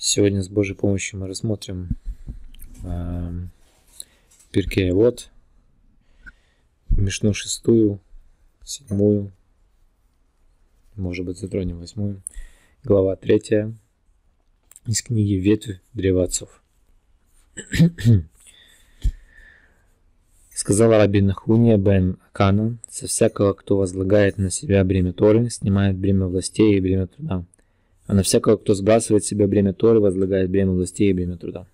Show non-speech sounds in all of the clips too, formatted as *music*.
Сегодня с Божьей помощью мы рассмотрим э, Пиркея Вот, Мишну шестую, седьмую, может быть затронем восьмую, глава третья из книги «Ветвь древа отцов». *clears throat* Сказала Раби Нахуния бен Акана, со всякого, кто возлагает на себя бремя Торы, снимает бремя властей и бремя труда – а на всякого, кто сбрасывает себе бремя Торы, возлагает бремя властей и бремя труда.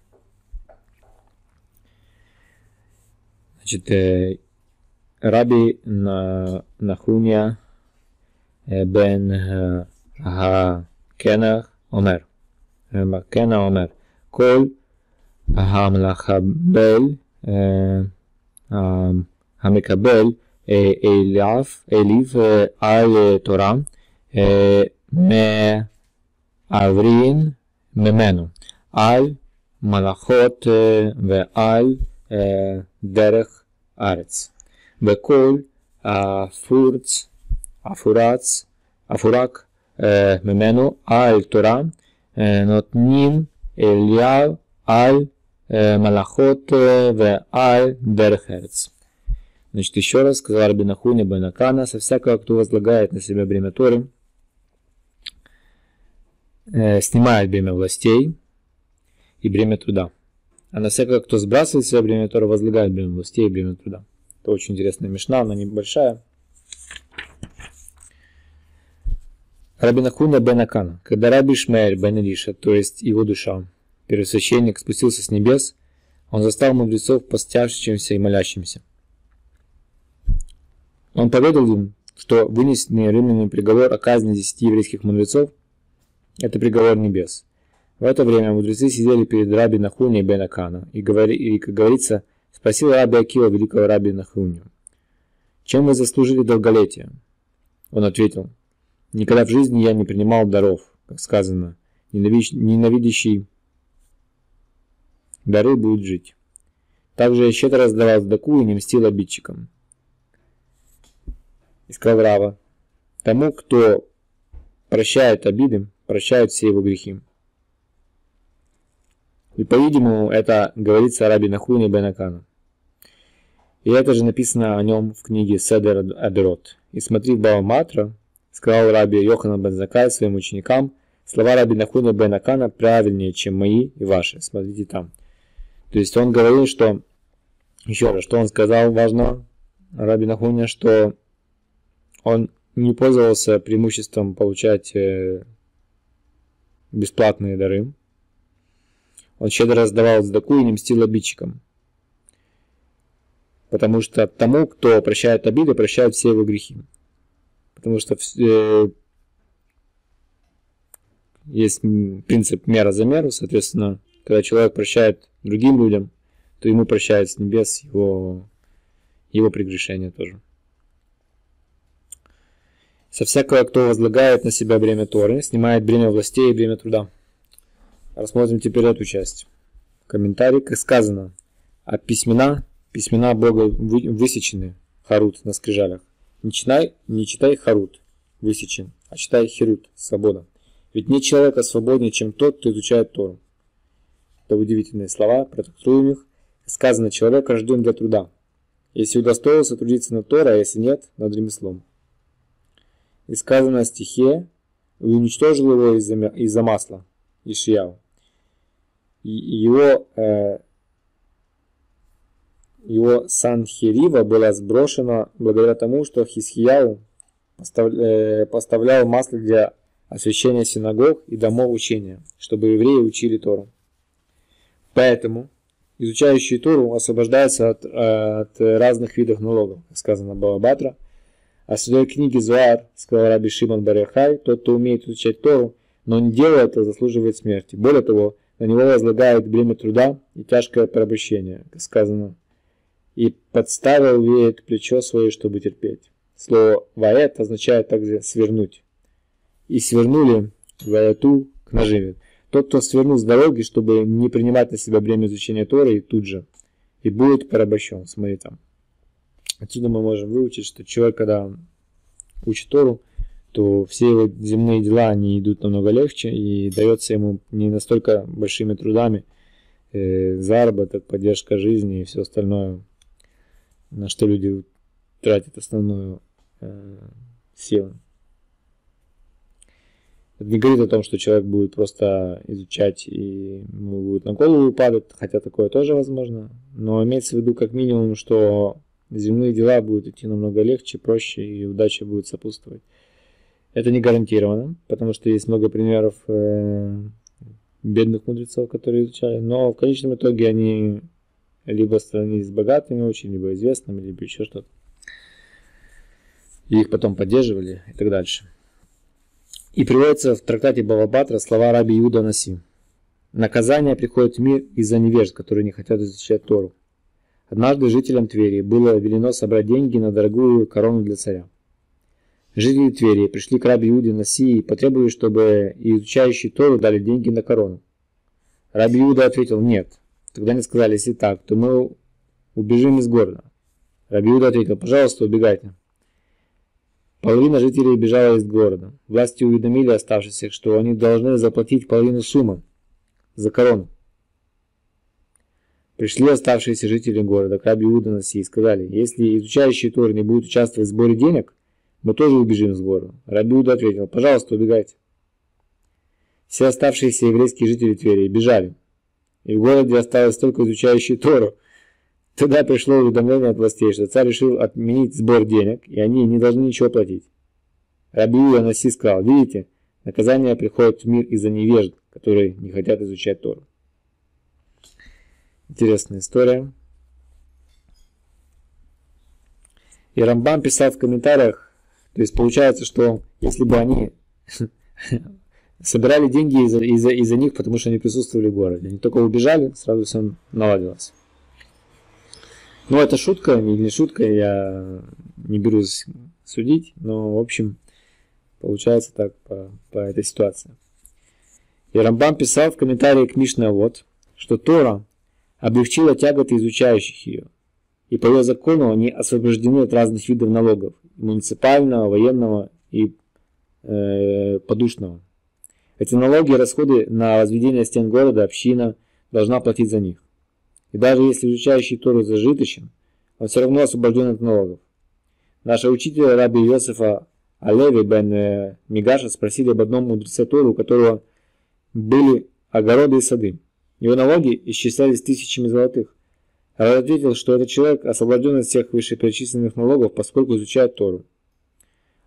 Значит, э, Раби на, Нахуния э, бен э, Кенах Омер. Кена Омер. כל המלחבל המקבל אליו, אליו על תורה עברין ממנו על מלאכות ועל דרך ארץ. וכל הפורץ, הפורץ, הפורק ממנו על תורה נותנים אליהו על מלאכות ועל דרך ארץ. Значит, еще раз сказал Рабинахуня Бенакана, со всякого, кто возлагает на себя бремя Торы, э, снимает бремя властей и бремя труда. А на всякого, кто сбрасывает свое бремя, то возлагает бремя властей и бремя труда. Это очень интересная мешна, она небольшая. Рабина Хуна бен Акана. Когда Раби Шмель бен Илиша, то есть его душа, первосвященник, спустился с небес, он застал мудрецов постящимся и молящимся. Он поведал им, что вынесенный римлянами приговор о казни десяти еврейских мудрецов – это приговор небес. В это время мудрецы сидели перед раби Нахуни бен Акана и, говори, и, как говорится, спросил раби Акива великого раби Нахуню, «Чем вы заслужили долголетие?» Он ответил, «Никогда в жизни я не принимал даров, как сказано, ненавидящий дары будет жить. Также я щедро раздавал сдаку и не мстил обидчикам». Сказал Рава, «Тому, кто прощает обиды, прощают все его грехи. И, по-видимому, это говорится о раби Нахуне Бенакана. И это же написано о нем в книге Седер Адерот. И смотри в Баба Матра, сказал раби Йоханан бен Закай своим ученикам, слова раби Нахуна Бенакана правильнее, чем мои и ваши. Смотрите там. То есть он говорил, что, еще раз, что он сказал, важно, раби Нахуня, что он не пользовался преимуществом получать э, бесплатные дары. Он щедро раздавал сдаку и не мстил обидчикам. Потому что тому, кто прощает обиды, прощают все его грехи. Потому что э, есть принцип мера за меру, соответственно, когда человек прощает другим людям, то ему прощают с небес его, его прегрешения тоже. Со всякого, кто возлагает на себя бремя Торы, снимает бремя властей и бремя труда. Рассмотрим теперь эту часть. В комментарии, как сказано, а письмена, письмена Бога высечены, харут на скрижалях. Не читай, не читай харут, высечен, а читай херут, свобода. Ведь нет человека свободнее, чем тот, кто изучает Тору. Это удивительные слова, протрактуем их. Сказано, человек рожден для труда. Если удостоился трудиться над Торой, а если нет, над ремеслом и сказано о стихе, уничтожил его из-за из масла, Ишияу. И его, э, его Санхирива была сброшена благодаря тому, что Хисхияу э, поставлял масло для освящения синагог и домов учения, чтобы евреи учили Тору. Поэтому изучающие Тору освобождаются от, от разных видов налогов, сказано Балабатра – а святой книге Зуар, сказал Раби Шимон Баряхай, тот, кто умеет изучать Тору, но не делает это, заслуживает смерти. Более того, на него возлагает бремя труда и тяжкое порабощение, сказано, и подставил веет плечо свое, чтобы терпеть. Слово «ваэт» означает также «свернуть». И свернули «ваэту» к наживе. Тот, кто свернул с дороги, чтобы не принимать на себя бремя изучения Торы, и тут же, и будет порабощен. Смотри там. Отсюда мы можем выучить, что человек, когда учит Тору, то все его земные дела, они идут намного легче и дается ему не настолько большими трудами э, заработок, поддержка жизни и все остальное, на что люди тратят основную э, силу. Это не говорит о том, что человек будет просто изучать и ему будет на голову падать, хотя такое тоже возможно. Но имеется в виду как минимум, что земные дела будут идти намного легче, проще и удача будет сопутствовать. Это не гарантированно, потому что есть много примеров э, бедных мудрецов, которые изучали, но в конечном итоге они либо становились богатыми очень, либо известными, либо еще что-то. И их потом поддерживали и так дальше. И приводится в трактате Бавабатра слова раби Иуда Наси. Наказание приходит в мир из-за невежд, которые не хотят изучать Тору. Однажды жителям Твери было велено собрать деньги на дорогую корону для царя. Жители Твери пришли к раби Иуде Наси и потребовали, чтобы изучающие Тору дали деньги на корону. Раби Иуда ответил «нет». Тогда они сказали, если так, то мы убежим из города. Раби Иуда ответил «пожалуйста, убегайте». Половина жителей бежала из города. Власти уведомили оставшихся, что они должны заплатить половину суммы за корону. Пришли оставшиеся жители города к Раби Наси и сказали, если изучающие Торы не будут участвовать в сборе денег, мы тоже убежим с города. Рабиуда ответил, пожалуйста, убегайте. Все оставшиеся еврейские жители Твери бежали. И в городе осталось только изучающие Тору. Тогда пришло уведомление от властей, что царь решил отменить сбор денег, и они не должны ничего платить. Рабиуда Наси сказал, видите, наказание приходит в мир из-за невежд, которые не хотят изучать Тору. Интересная история. И Рамбам писал в комментариях, то есть получается, что если бы они *laughs* собирали деньги из-за из из них, потому что они присутствовали в городе, они только убежали, сразу все наладилось. Ну, это шутка или не шутка, я не берусь судить, но, в общем, получается так по, по этой ситуации. И Рамбам писал в комментарии к Мишне вот, что Тора облегчила тяготы изучающих ее, и по ее закону они освобождены от разных видов налогов, муниципального, военного и э, подушного. Эти налоги и расходы на возведение стен города община должна платить за них. И даже если изучающий Тору зажиточен, он все равно освобожден от налогов. Наши учитель раби Йосифа Алеви бен э, Мигаша спросили об одном мудреце Тору, у которого были огороды и сады. Его налоги исчислялись тысячами золотых. А ответил, что этот человек освобожден от всех вышеперечисленных налогов, поскольку изучает Тору.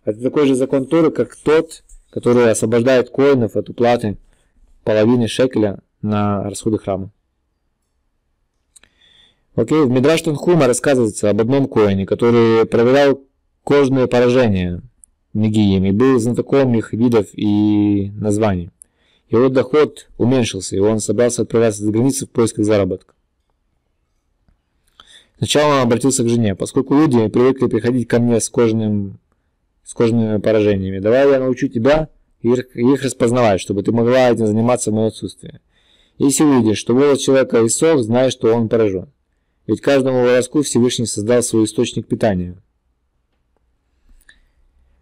Это такой же закон Торы, как тот, который освобождает коинов от уплаты половины шекеля на расходы храма. Окей, в Мидраш Танхума рассказывается об одном коине, который проверял кожные поражения Негием и был знатоком их видов и названий. Его доход уменьшился, и он собрался отправляться за границу в поисках заработка. Сначала он обратился к жене, поскольку люди привыкли приходить ко мне с, кожным, с кожными поражениями. Давай я научу тебя их, их распознавать, чтобы ты могла этим заниматься в моем отсутствии. Если увидишь, что волос человека иссох, знай, что он поражен. Ведь каждому волоску Всевышний создал свой источник питания.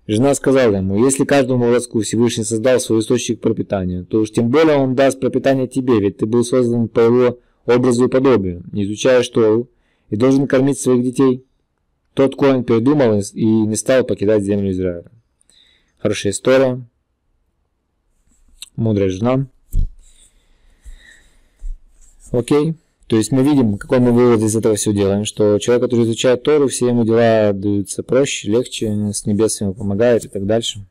Жена сказала ему, если каждому волоску Всевышний создал свой источник пропитания, то уж тем более он даст пропитание тебе, ведь ты был создан по его образу и подобию. Не изучая Тору, и должен кормить своих детей. Тот Коэн передумал и не стал покидать землю Израиля. Хорошая история. Мудрая жена. Окей. То есть мы видим, какой мы вывод из этого все делаем, что человек, который изучает Тору, все ему дела даются проще, легче, с небес ему помогает и так дальше.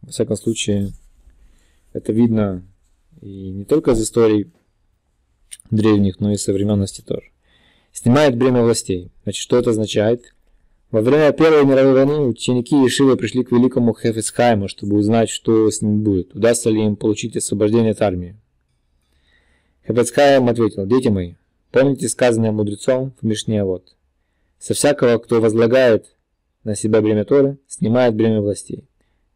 Во всяком случае, это видно и не только из историй древних, но и современности тоже снимает бремя властей. Значит, что это означает? Во время Первой мировой войны ученики Ешивы пришли к великому Хефецхайму, чтобы узнать, что с ним будет, удастся ли им получить освобождение от армии. Хефецхайм ответил, дети мои, помните сказанное мудрецом в Мишне вот. Со всякого, кто возлагает на себя бремя Торы, снимает бремя властей.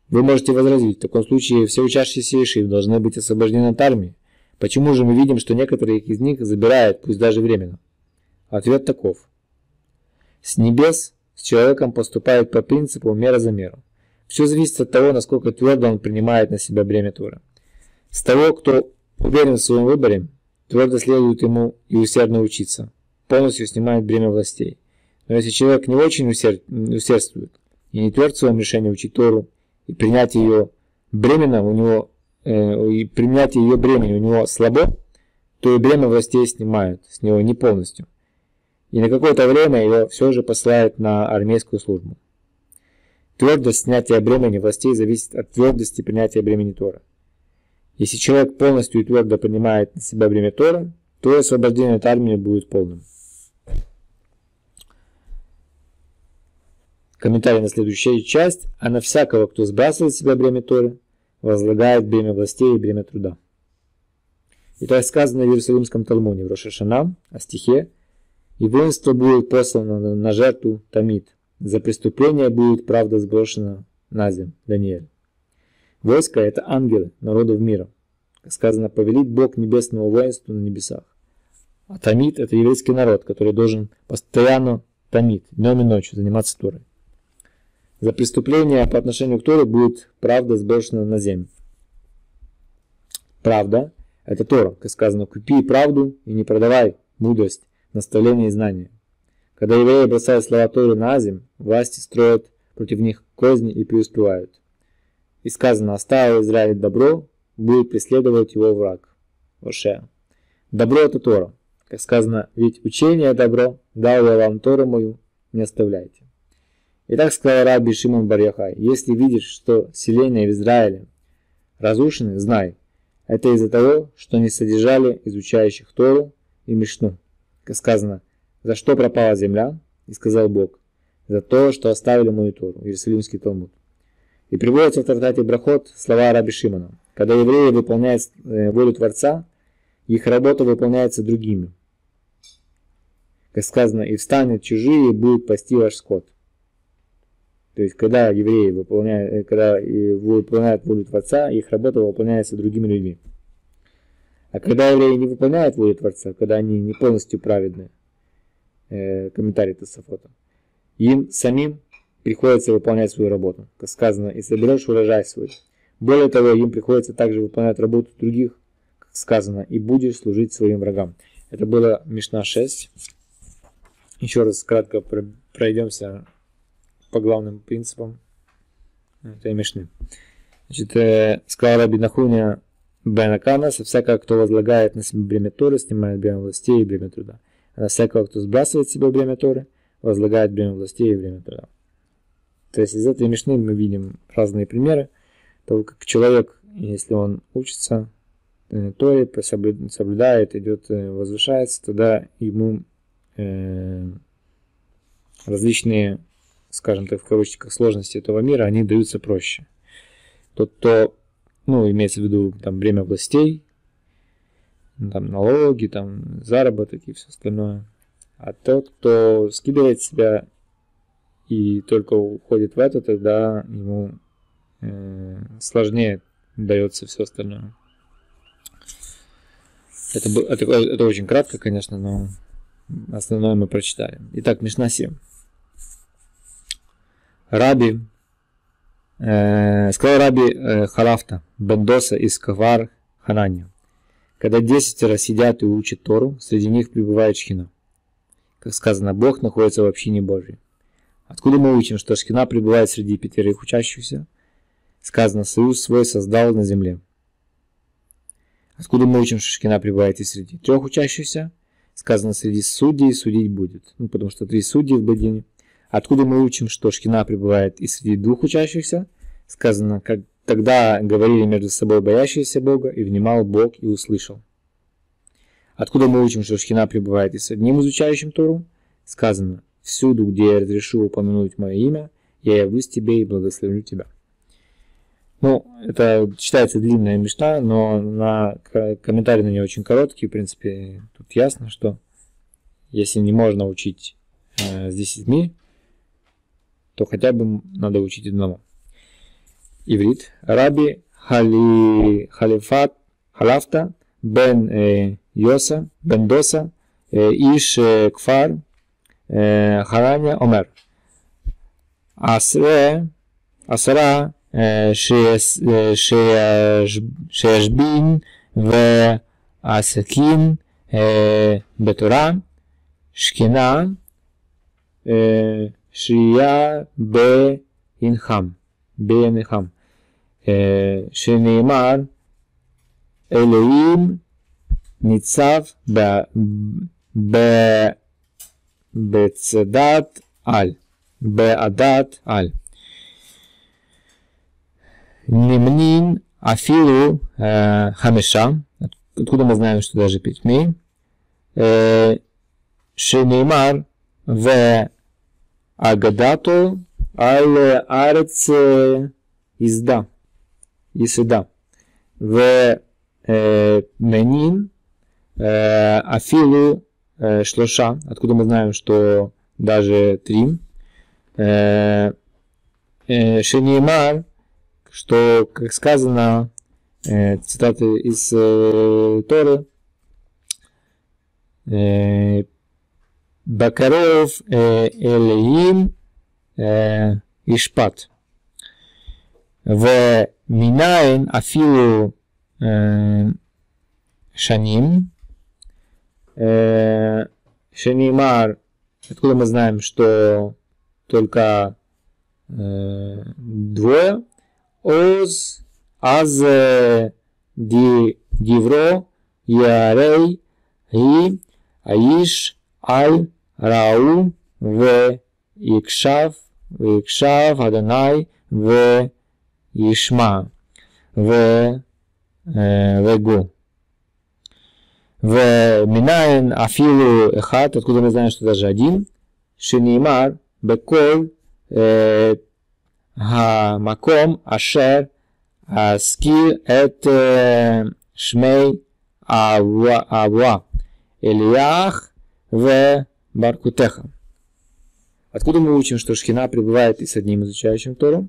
Вы можете возразить, в таком случае все учащиеся Ешив должны быть освобождены от армии. Почему же мы видим, что некоторые из них забирают, пусть даже временно? Ответ таков. С небес с человеком поступает по принципу мера за меру. Все зависит от того, насколько твердо он принимает на себя бремя Тора. С того, кто уверен в своем выборе, твердо следует ему и усердно учиться, полностью снимает бремя властей. Но если человек не очень усерд... усердствует и не тверд в своем решении учить Тору и принять ее бременно у него э, и принятие ее бремени у него слабо, то и бремя властей снимают с него не полностью. И на какое-то время его все же посылают на армейскую службу. Твердость снятия бремени властей зависит от твердости принятия бремени Тора. Если человек полностью и твердо принимает на себя бремя Тора, то и освобождение от армии будет полным. Комментарий на следующую часть. А на всякого, кто сбрасывает себя бремя Торы, возлагает бремя властей и бремя труда. И так сказано в Иерусалимском Талмуде в Рошашана о стихе «И воинство будет послано на жертву Тамид, за преступление будет правда сброшена на землю». Даниэль. Войско – это ангелы народов мира. Сказано, повелит Бог небесного воинства на небесах. А Тамид – это еврейский народ, который должен постоянно Тамид, днем и ночью заниматься Торой. За преступление по отношению к Торе будет правда сброшена на землю. Правда – это Тора, как сказано, купи правду и не продавай мудрость, наставление и знания. Когда евреи бросают слова Торы на землю, власти строят против них козни и преуспевают. И сказано, оставил Израиль добро, будет преследовать его враг. Оше. Добро это Тора. Как сказано, ведь учение добро, дал я вам Тору мою, не оставляйте. Итак, сказал Раби Шимон Барьяхай, если видишь, что селения в Израиле разрушены, знай, это из-за того, что не содержали изучающих Тору и Мишну. Как сказано, за что пропала земля? И сказал Бог, за то, что оставили мою Тору, Иерусалимский Талмуд. И приводится в трактате Брахот слова Раби Шимона. Когда евреи выполняют э, волю Творца, их работа выполняется другими. Как сказано, и встанет чужие, и будет пасти ваш скот. То есть, когда евреи выполняют, э, когда выполняют волю Творца, их работа выполняется другими людьми. А когда евреи не выполняют волю Творца, когда они не полностью праведны, э, комментарий Тософота, им самим приходится выполнять свою работу. Как сказано, и соберешь урожай свой. Более того, им приходится также выполнять работу других, как сказано, и будешь служить своим врагам. Это было Мишна 6. Еще раз кратко пройдемся по главным принципам этой Мишны. Значит, э, сказал Раби Нахуня Бен Аканас, всякого, кто возлагает на себя бремя Торы, снимает бремя властей и бремя труда. А на всякого, кто сбрасывает себе бремя Торы, возлагает бремя властей и бремя труда. То есть из этой мишны мы видим разные примеры того, как человек, если он учится э, Торе, соблюдает, идет, э, возвышается, тогда ему э, различные, скажем так, в кавычках, сложности этого мира, они даются проще. Тот, кто, ну, имеется в виду там время властей, там налоги, там заработок и все остальное. А тот, кто скидывает себя и только уходит в это, тогда ему э, сложнее дается все остальное. Это, это, это очень кратко, конечно, но основное мы прочитали. Итак, Мишна 7. Раби, э, сказал Раби э, Халафта, Бендоса из Кавар Ханания. Когда десятеро сидят и учат Тору, среди них пребывает шхина. Как сказано, Бог находится в общине Божьей. Откуда мы учим, что Шкина пребывает среди пятерых учащихся? Сказано, союз свой создал на земле. Откуда мы учим, что Шкина пребывает и среди трех учащихся? Сказано, среди судей судить будет. Ну, потому что три судьи в Бадине. Откуда мы учим, что Шкина пребывает и среди двух учащихся? Сказано, как тогда говорили между собой боящиеся Бога, и внимал Бог и услышал. Откуда мы учим, что Шхина пребывает и с одним изучающим Тору? Сказано, Всюду, где я разрешу упомянуть мое имя, я явлюсь тебе и благословлю тебя. Ну, это считается длинная мечта, но на комментарий на нее очень короткий. В принципе, тут ясно, что если не можно учить э, с десятьми, то хотя бы надо учить одному. Иврит. Раби Хали, Халифат Халафта бен э, Йоса бен Доса э, Иш э, Кфар חרניה אומר, עשרה עשרה שישבין ועסקים בתורה, שכינה, שהייה בעינכם, בעיניכם, שנאמר אלוהים ניצב בצדת על, בעדת על. נמנין אפילו חמישה, откуда мы знаем, что даже пять дней, שנאמר ואגדתו על ארץ יסדה, יסדה, ומנין אפילו э, шлаша, откуда мы знаем, что даже три, э, э, Шенеймар, что, как сказано, э, цитаты из э, Торы, э, Бакаров Элеим э, Ишпат. В Минайн Афилу Шаним. Шенимар, откуда мы знаем, что только э, двое. Оз, аз, ди, дивро, ярей, и, аиш, аль, рау, в, икшав, икшав, адонай, в, ишма, в, э, вегу. ומניין אפילו אחד, откуда мы знаем, что даже один, שנאמר בכל המקום אשר אזכיר את שמי אבוה, Ильях в Баркутеха. Откуда мы учим, что Шхина пребывает и с одним изучающим Тору?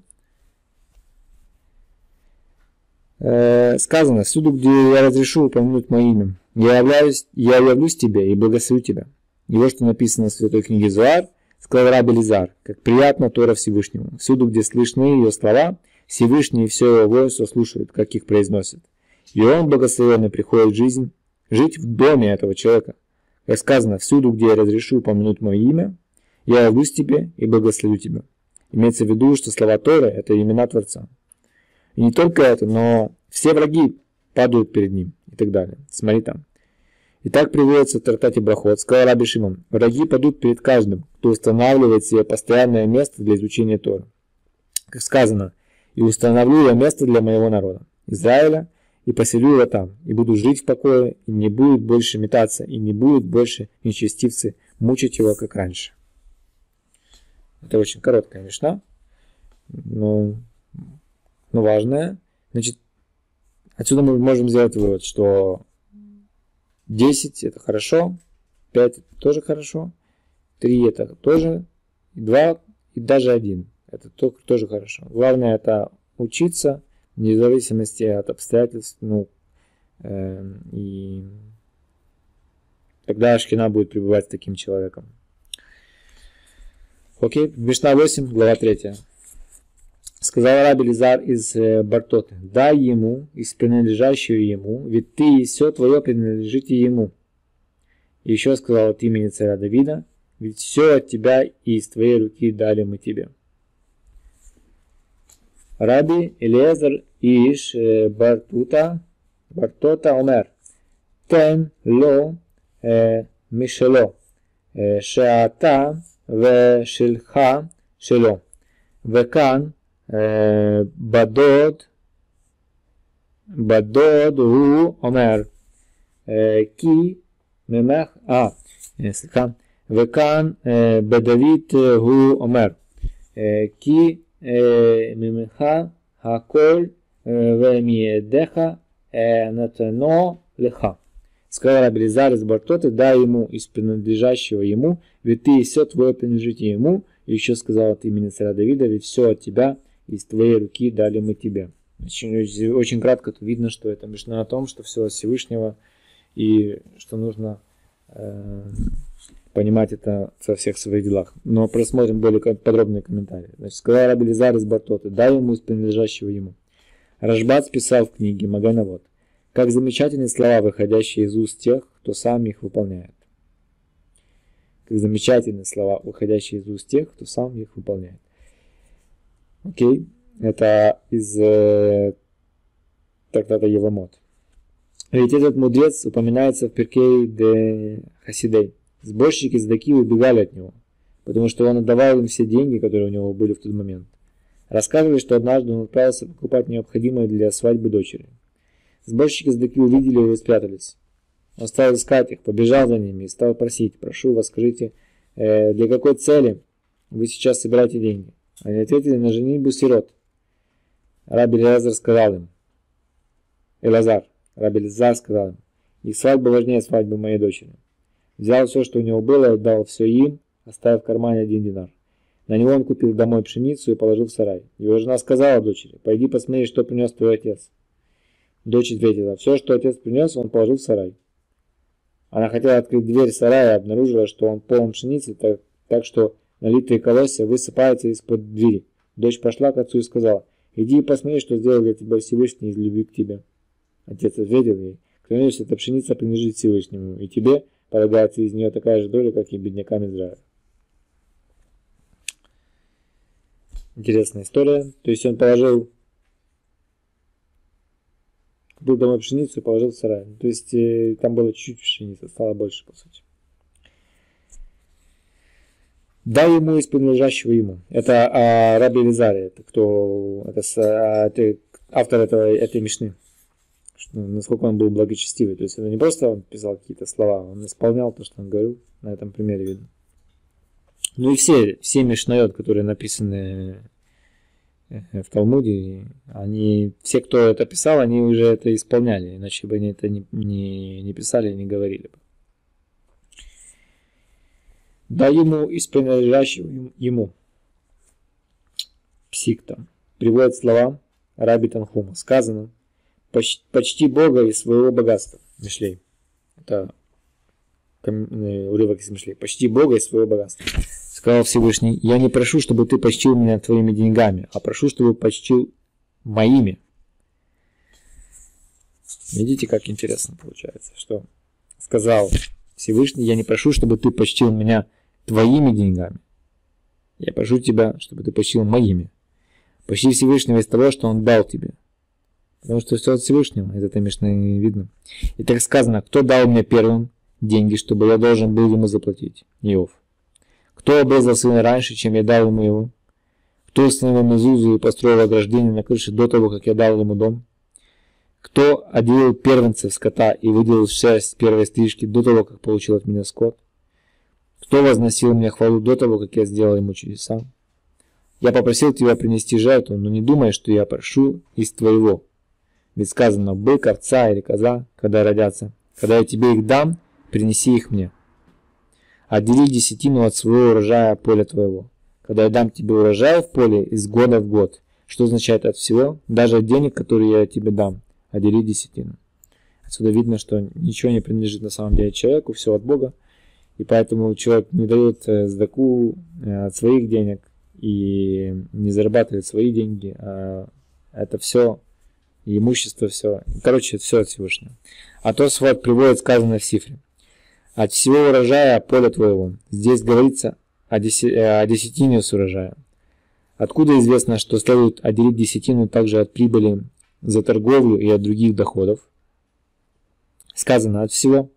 Сказано, всюду, где я разрешу упомянуть мое имя, я, являюсь, я явлюсь тебе и благословю тебя. И вот что написано в Святой книге Зуар, сказал Раби Лизар, как приятно Тора Всевышнему. Всюду, где слышны ее слова, Всевышний и все его воинство слушают, как их произносят. И он, благословенный, приходит в жизнь, жить в доме этого человека. Как сказано, всюду, где я разрешу упомянуть мое имя, я явлюсь тебе и благословю тебя. Имеется в виду, что слова Торы – это имена Творца. И не только это, но все враги падают перед ним и так далее. Смотри там. И так приводится в трактате Брахот, сказал Раби Шимон, враги падут перед каждым, кто устанавливает себе постоянное место для изучения Тора. Как сказано, и установлю я место для моего народа, Израиля, и поселю его там, и буду жить в покое, и не будет больше метаться, и не будет больше нечестивцы мучить его, как раньше. Это очень короткая мечта, но, но важная. Значит, отсюда мы можем сделать вывод, что 10 это хорошо, 5 это тоже хорошо, 3 это тоже, 2 и даже 1 это тоже хорошо. Главное это учиться, вне зависимости от обстоятельств, ну, э, и тогда Ашкина будет пребывать с таким человеком. Окей, Мишна 8, глава 3. Сказал раб Элизар из э, Бартоты, дай ему, из принадлежащего ему, ведь ты и все твое принадлежите ему. Еще сказал от имени царя Давида, ведь все от тебя и из твоей руки дали мы тебе. Раби Элиезер Иш э, Бартута Бартота Омер Тен Ло э, Мишело Шаата Вешельха Шело Векан בדוד, בדוד הוא אומר, כי ממך, אה, סליחה, וכאן בדוד הוא אומר, כי ממך הכל ומידיך נתנו לך. Сказал Рабелизар из Бартоты, дай ему из принадлежащего ему, ведь ты и все твое принадлежит ему. И еще сказал от имени царя Давида, ведь все от тебя из твоей руки дали мы тебе. Очень, очень кратко тут видно, что это мечта о том, что все от Всевышнего и что нужно э, понимать это во всех своих делах. Но просмотрим более подробные комментарии. Значит, сказал Раби Лизар из Бартоты, дай ему из принадлежащего ему. Рашбат списал в книге Маганавод, как замечательные слова, выходящие из уст тех, кто сам их выполняет. Как замечательные слова, выходящие из уст тех, кто сам их выполняет. Окей, это из э, трактата Евамот. Ведь этот мудрец упоминается в Перкей де Хасидей. Сборщики сдаки убегали от него, потому что он отдавал им все деньги, которые у него были в тот момент. Рассказывали, что однажды он отправился покупать необходимое для свадьбы дочери. Сборщики сдаки увидели его и спрятались. Он стал искать их, побежал за ними и стал просить, прошу вас, скажите, э, для какой цели вы сейчас собираете деньги? Они ответили на женитьбу сирот. Раби Лазар сказал им, Элазар, Раби Лазар сказал им, их свадьба важнее свадьбы моей дочери. Взял все, что у него было, отдал все им, оставив в кармане один динар. На него он купил домой пшеницу и положил в сарай. Его жена сказала дочери, пойди посмотри, что принес твой отец. Дочь ответила, все, что отец принес, он положил в сарай. Она хотела открыть дверь сарая и обнаружила, что он полон пшеницы, так, так что налитые колосья высыпаются из-под двери. Дочь пошла к отцу и сказала, иди и посмотри, что сделал для тебя Всевышний из любви к тебе. Отец ответил ей, клянусь, эта пшеница принадлежит Всевышнему, и тебе полагается из нее такая же доля, как и беднякам Израиля. Интересная история. То есть он положил, купил домой пшеницу и положил в сарай. То есть э, там было чуть-чуть пшеницы, стало больше, по сути. Дай ему из принадлежащего ему. Это а, Раби Лизари, это кто, это, а, это автор этого, этой. Что, насколько он был благочестивый. То есть это не просто он писал какие-то слова, он исполнял то, что он говорил. На этом примере видно. Ну и все, все мишнайот, которые написаны э, в Талмуде, они, все, кто это писал, они уже это исполняли, иначе бы они это не, не, не писали, не говорили бы. Да ему из принадлежащего ему. Псикта. Приводит слова Раби Танхума. Сказано, почти Бога и своего богатства. Мишлей. Это э, урывок из Мишлей. Почти Бога и своего богатства. Сказал Всевышний, я не прошу, чтобы ты почтил меня твоими деньгами, а прошу, чтобы почтил моими. Видите, как интересно получается, что сказал Всевышний, я не прошу, чтобы ты почтил меня твоими деньгами. Я прошу тебя, чтобы ты почтил моими. Почти Всевышнего из того, что Он дал тебе. Потому что все от Всевышнего, из этой мишны видно. И так сказано, кто дал мне первым деньги, чтобы я должен был ему заплатить? Иов. Кто обрезал сына раньше, чем я дал ему его? Кто установил мезузу и построил ограждение на крыше до того, как я дал ему дом? Кто отделил первенцев скота и выделил шерсть первой стрижки до того, как получил от меня скот? Кто возносил мне хвалу до того, как я сделал ему чудеса? Я попросил тебя принести жертву, но не думай, что я прошу из твоего. Ведь сказано, бык, овца или коза, когда родятся. Когда я тебе их дам, принеси их мне. Отдели десятину от своего урожая поля твоего. Когда я дам тебе урожай в поле из года в год, что означает от всего, даже от денег, которые я тебе дам, отдели десятину. Отсюда видно, что ничего не принадлежит на самом деле человеку, все от Бога. И поэтому человек не дает э, сдаку э, от своих денег и не зарабатывает свои деньги. А это все имущество, все. Короче, все от Всевышнего. А то свод приводит сказанное в цифре от всего урожая поля твоего. Здесь говорится о, деся, э, о десятине с урожая. Откуда известно, что следует отделить десятину также от прибыли за торговлю и от других доходов? Сказано от всего.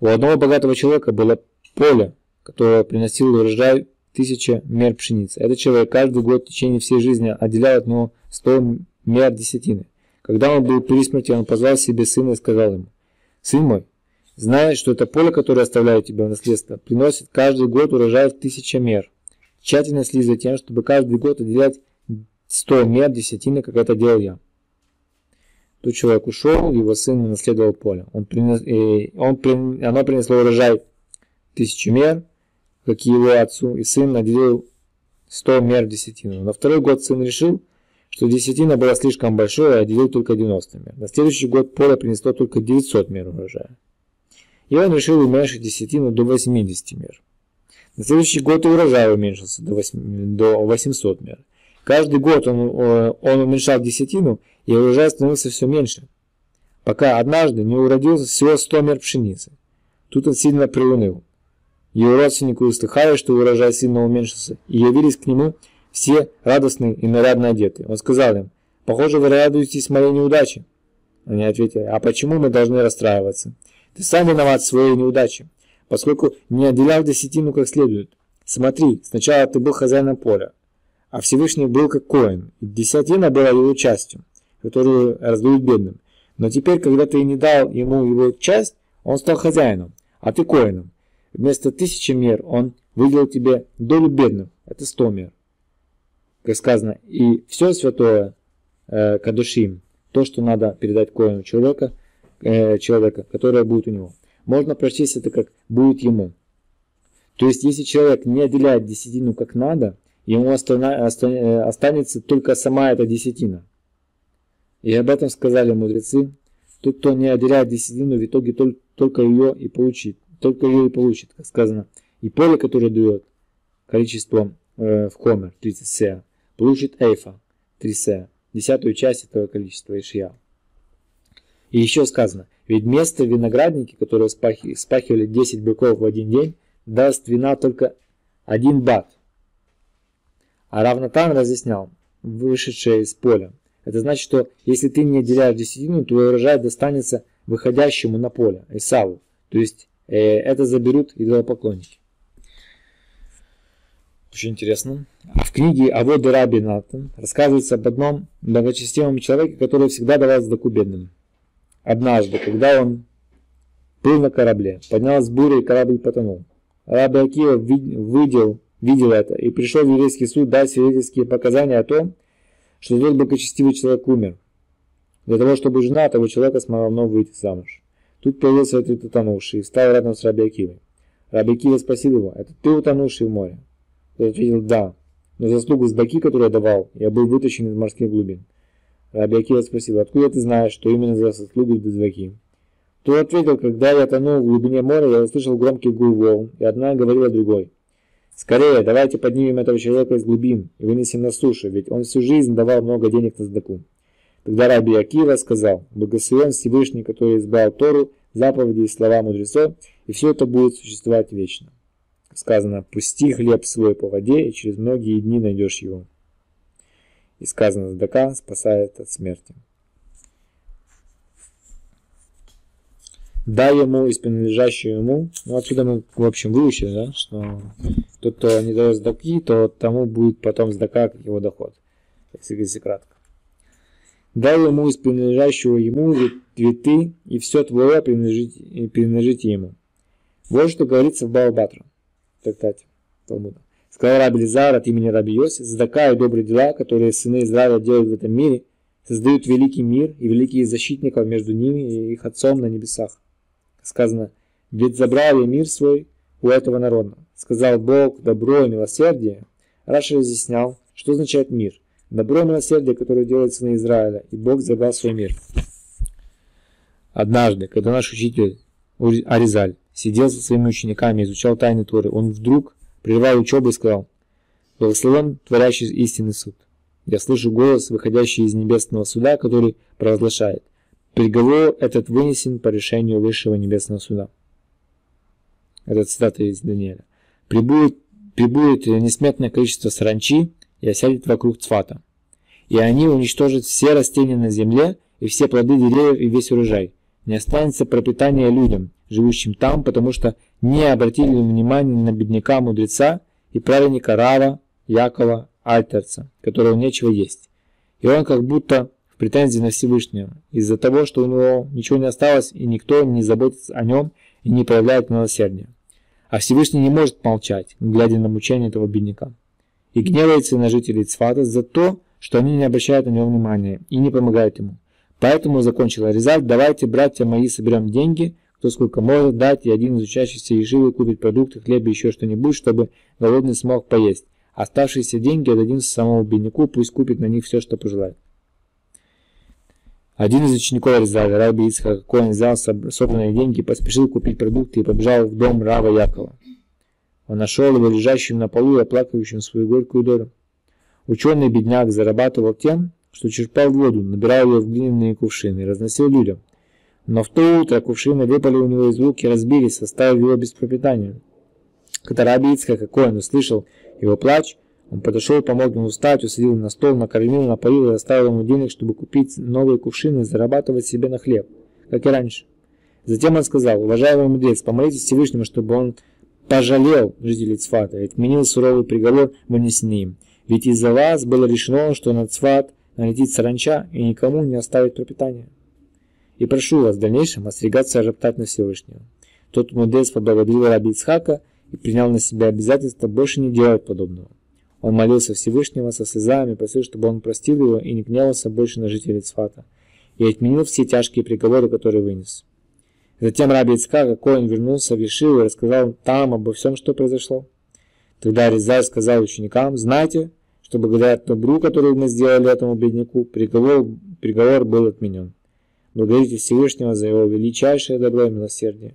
У одного богатого человека было поле, которое приносило урожай тысяча мер пшеницы. Этот человек каждый год в течение всей жизни отделял от него 100 мер десятины. Когда он был при смерти, он позвал себе сына и сказал ему, Сын мой, знай, что это поле, которое оставляю тебе в наследство, приносит каждый год урожай в тысяча мер. Тщательно следи за тем, чтобы каждый год отделять 100 мер десятины, как это делал я. Тут человек ушел, его сын наследовал поле. Он принес, и он, оно принесло урожай тысячу мер, как и его отцу, и сын наделил 100 мер десятину. На второй год сын решил, что десятина была слишком большой, а отделил только 90 мер. На следующий год поле принесло только 900 мер урожая. и он решил уменьшить десятину до 80 мер. На следующий год и урожай уменьшился до, 8, до 800 мер. Каждый год он, э, он уменьшал десятину, и урожай становился все меньше, пока однажды не уродился всего 100 мер пшеницы. Тут он сильно приуныл. Его родственники услыхали, что урожай сильно уменьшился, и явились к нему все радостные и нарядно одетые. Он сказал им, «Похоже, вы радуетесь моей неудаче». Они ответили, «А почему мы должны расстраиваться? Ты сам виноват в своей неудаче поскольку не отделял десятину как следует. Смотри, сначала ты был хозяином поля, а Всевышний был как коин, и десятина была его частью, которую раздают бедным. Но теперь, когда ты не дал ему его часть, он стал хозяином, а ты коином. Вместо тысячи мер он выделил тебе долю бедным, это сто мер. Как сказано, и все святое э, кадушим, то, что надо передать коину человека, э, человека, которое будет у него можно прочесть это как «будет ему». То есть, если человек не отделяет десятину как надо, ему останется только сама эта десятина. И об этом сказали мудрецы. Тот, кто не отделяет десятину, в итоге только ее и получит. Только ее и получит, как сказано. И поле, которое дает количество э, в хомер, 30 сеа, получит эйфа, 3 сеа, десятую часть этого количества ишья. И еще сказано, ведь место виноградники, которые спахивали 10 быков в один день, даст вина только один бат. А Равнатан разъяснял, вышедшее из поля. Это значит, что если ты не отделяешь десятину, твой урожай достанется выходящему на поле, Исаву. То есть э, это заберут идолопоклонники. Очень интересно. А в книге Аводы Раби Натан рассказывается об одном благочестивом человеке, который всегда давал сдаку бедным. Однажды, когда он был на корабле, поднялась буря и корабль потонул. Раби Акива видел, видел это и пришел в еврейский суд дать свидетельские показания о том, что тот благочестивый человек умер, для того, чтобы жена того человека смогла вновь выйти замуж. Тут появился этот утонувший и встал рядом с Раби Акивой. Раби Акива спросил его, это ты утонувший в море? Тот ответил, да, но заслугу сдаки, которую я давал, я был вытащен из морских глубин. Раби Акива спросил, откуда ты знаешь, что именно за заслугу Дезваки? Тот ответил, когда я тонул в глубине моря, я услышал громкий гул волн, и одна говорила другой. Скорее, давайте поднимем этого человека из глубин и вынесем на сушу, ведь он всю жизнь давал много денег на сдаку. Тогда Раби Акива сказал, благословен Всевышний, который избрал Тору, заповеди и слова мудрецов, и все это будет существовать вечно. Сказано, пусти хлеб свой по воде, и через многие дни найдешь его. И сказано, Сдака спасает от смерти. Дай ему из принадлежащего ему, ну отсюда мы в общем выучили, да, что тот, кто не дает сдаки, то тому будет потом сдака как его доход, если, если кратко. Дай ему из принадлежащего ему цветы, и все твое принадлежите, принадлежите ему. Вот что говорится в Баобатра, трактате Талмуда. Сказал Раби Лизар от имени Раби Йоси, «Задака и добрые дела, которые сыны Израиля делают в этом мире, создают великий мир и великих защитников между ними и их отцом на небесах». Сказано, «Ведь забрал я мир свой у этого народа». Сказал Бог, добро и милосердие. Раша разъяснял, что означает мир. Добро и милосердие, которое делает сыны Израиля, и Бог забрал свой мир. Однажды, когда наш учитель Аризаль сидел со своими учениками и изучал тайны Торы, он вдруг прервал учебу и сказал, «Благословен творящий истинный суд». Я слышу голос, выходящий из небесного суда, который провозглашает, «Приговор этот вынесен по решению высшего небесного суда». Это цитата из Даниэля. «Прибудет, прибудет несметное количество саранчи и осядет вокруг цфата. И они уничтожат все растения на земле и все плоды деревьев и весь урожай. Не останется пропитания людям, живущим там, потому что не обратили внимания на бедняка-мудреца и праведника Рава, Якова, Альтерца, которого нечего есть. И он как будто в претензии на Всевышнего, из-за того, что у него ничего не осталось, и никто не заботится о нем и не проявляет милосердия. А Всевышний не может молчать, глядя на мучение этого бедняка. И гневается на жителей Цфата за то, что они не обращают на него внимания и не помогают ему. Поэтому закончил Аризаль, давайте, братья мои, соберем деньги, кто сколько может дать, и один из учащихся Ешивы купит продукты, хлеб и еще что-нибудь, чтобы голодный смог поесть. Оставшиеся деньги отдадим самому бедняку, пусть купит на них все, что пожелает. Один из учеников Резаля, Раби Ицхак Коэн, взял собранные деньги, поспешил купить продукты и побежал в дом Рава Якова. Он нашел его лежащим на полу и оплакивающим свою горькую долю. Ученый бедняк зарабатывал тем, что черпал воду, набирал ее в глиняные кувшины и разносил людям. Но в то утро кувшины выпали у него из рук и разбились, оставив его без пропитания. Когда Раби Ицхак Коэн услышал его плач, он подошел, помог ему встать, усадил на стол, накормил, напоил и оставил ему денег, чтобы купить новые кувшины и зарабатывать себе на хлеб, как и раньше. Затем он сказал, уважаемый мудрец, помолитесь Всевышнему, чтобы он пожалел жителей Цфата и отменил суровый приговор, вынесенный им. Ведь из-за вас было решено, что на Цфат налетит саранча и никому не оставит пропитания. И прошу вас в дальнейшем остерегаться роптать на Всевышнего. Тот мудрец поблагодарил Раби Ицхака и принял на себя обязательство больше не делать подобного. Он молился Всевышнего со слезами, просил, чтобы он простил его и не гневался больше на жителей Цфата, и отменил все тяжкие приговоры, которые вынес. Затем Раби Ицкак, Коин вернулся в Ешиву и рассказал там обо всем, что произошло. Тогда Резай сказал ученикам, знайте, что благодаря добру, которое мы сделали этому бедняку, приговор, приговор был отменен. Благодарите Всевышнего за его величайшее добро и милосердие.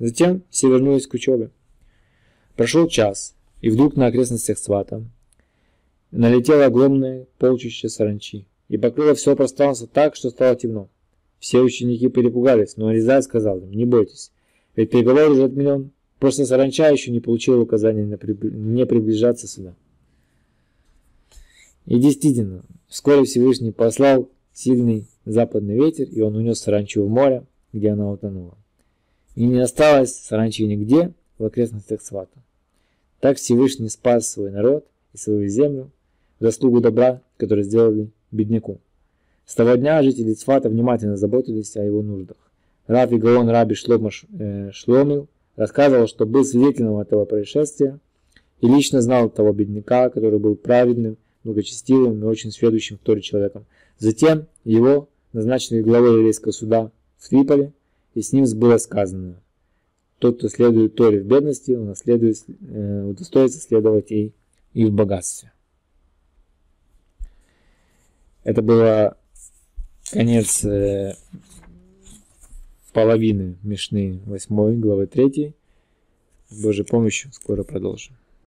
Затем все вернулись к учебе. Прошел час, и вдруг на окрестностях Свата налетело огромное полчище саранчи и покрыло все пространство так, что стало темно. Все ученики перепугались, но Аризай сказал им, не бойтесь, ведь приговор уже отменен, просто саранча еще не получила указания не приближаться сюда. И действительно, вскоре Всевышний послал сильный западный ветер, и он унес саранчу в море, где она утонула. И не осталось саранчи нигде в окрестностях Свата. Так Всевышний спас свой народ и свою землю заслугу добра, который сделали бедняку. С того дня жители Цфата внимательно заботились о его нуждах. Рав и Гаон Раби Шлома э, Шломил рассказывал, что был свидетелем этого происшествия и лично знал того бедняка, который был праведным, благочестивым и очень сведущим в человеком. Затем его назначили главой еврейского суда в Триполи, и с ним было сказано, тот, кто следует Торе в бедности, он наследует, э, удостоится следовать ей и в богатстве. Это было конец э, половины Мишны 8 главы 3. С Божьей помощью скоро продолжим.